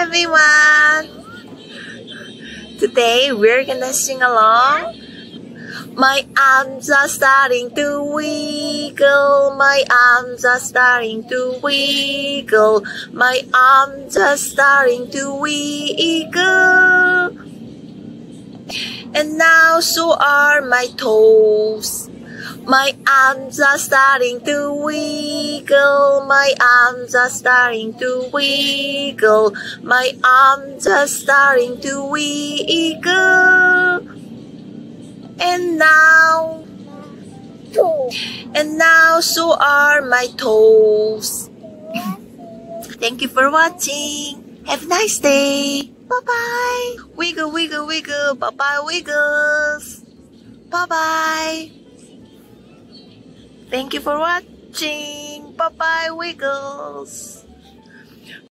everyone! Today we're gonna sing along. My arms are starting to wiggle, my arms are starting to wiggle, my arms are starting to wiggle. And now so are my toes. My arms are starting to wiggle, my arms are starting to wiggle, my arms are starting to wiggle. And now, and now so are my toes. Thank you for watching. Have a nice day. Bye bye. Wiggle, wiggle, wiggle. Bye bye, wiggles. Bye bye. Thank you for watching. Bye bye, Wiggles.